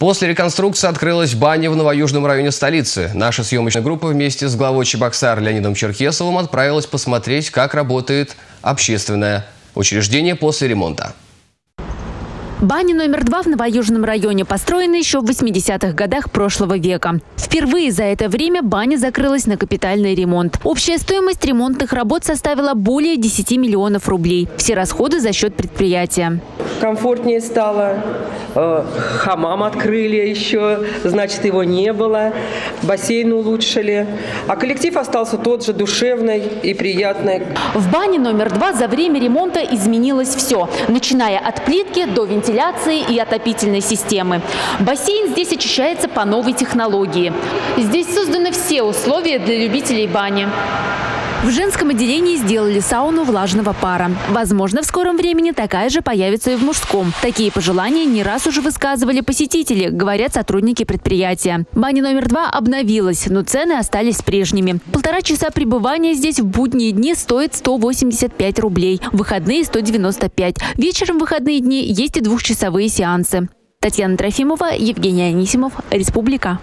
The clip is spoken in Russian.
После реконструкции открылась баня в новоюжном районе столицы. Наша съемочная группа вместе с главой Чебоксар Леонидом Черкесовым отправилась посмотреть, как работает общественное учреждение после ремонта. Баня номер два в Новоюжном районе построена еще в 80-х годах прошлого века. Впервые за это время баня закрылась на капитальный ремонт. Общая стоимость ремонтных работ составила более 10 миллионов рублей. Все расходы за счет предприятия. Комфортнее стало, э, хамам открыли еще, значит, его не было, бассейн улучшили. А коллектив остался тот же, душевный и приятный. В бане номер два за время ремонта изменилось все, начиная от плитки до вентиляции и отопительной системы. Бассейн здесь очищается по новой технологии. Здесь созданы все условия для любителей бани. В женском отделении сделали сауну влажного пара. Возможно, в скором времени такая же появится и в мужском. Такие пожелания не раз уже высказывали посетители, говорят сотрудники предприятия. Баня номер два обновилась, но цены остались прежними. Полтора часа пребывания здесь в будние дни стоит 185 рублей, выходные 195. Вечером в выходные дни есть и двухчасовые сеансы. Татьяна Трофимова, Евгений Анисимов, Республика.